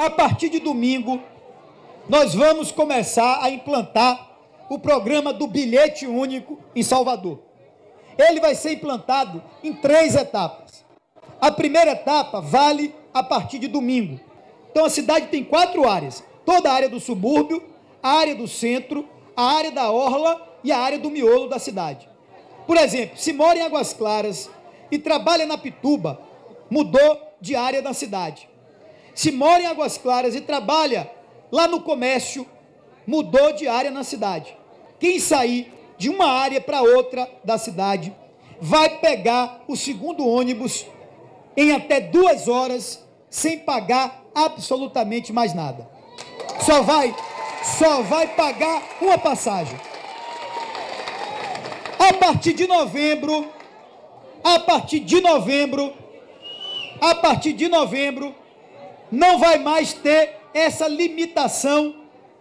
a partir de domingo, nós vamos começar a implantar o programa do bilhete único em Salvador. Ele vai ser implantado em três etapas. A primeira etapa vale a partir de domingo. Então a cidade tem quatro áreas: toda a área do subúrbio, a área do centro, a área da orla e a área do miolo da cidade. Por exemplo, se mora em Águas Claras e trabalha na Pituba, mudou de área da cidade. Se mora em Águas Claras e trabalha lá no comércio, mudou de área na cidade. Quem sair de uma área para outra da cidade vai pegar o segundo ônibus em até duas horas sem pagar absolutamente mais nada. Só vai, só vai pagar uma passagem. A partir de novembro, a partir de novembro, a partir de novembro, não vai mais ter essa limitação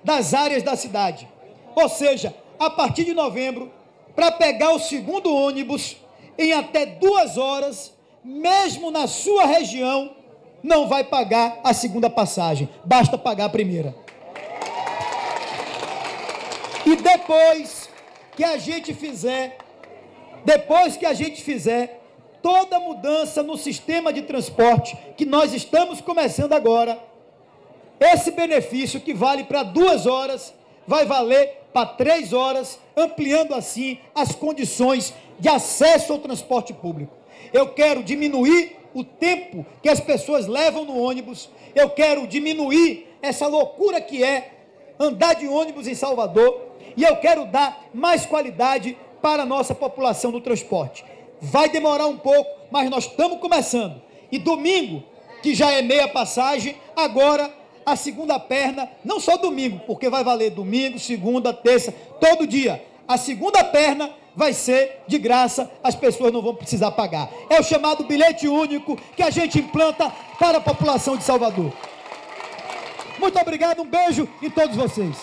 das áreas da cidade. Ou seja, a partir de novembro, para pegar o segundo ônibus em até duas horas, mesmo na sua região, não vai pagar a segunda passagem, basta pagar a primeira. E depois que a gente fizer, depois que a gente fizer toda mudança no sistema de transporte que nós estamos começando agora, esse benefício que vale para duas horas vai valer para três horas, ampliando assim as condições de acesso ao transporte público. Eu quero diminuir o tempo que as pessoas levam no ônibus, eu quero diminuir essa loucura que é andar de ônibus em Salvador, e eu quero dar mais qualidade para a nossa população do transporte. Vai demorar um pouco, mas nós estamos começando. E domingo, que já é meia passagem, agora a segunda perna, não só domingo, porque vai valer domingo, segunda, terça, todo dia. A segunda perna vai ser de graça, as pessoas não vão precisar pagar. É o chamado bilhete único que a gente implanta para a população de Salvador. Muito obrigado, um beijo em todos vocês.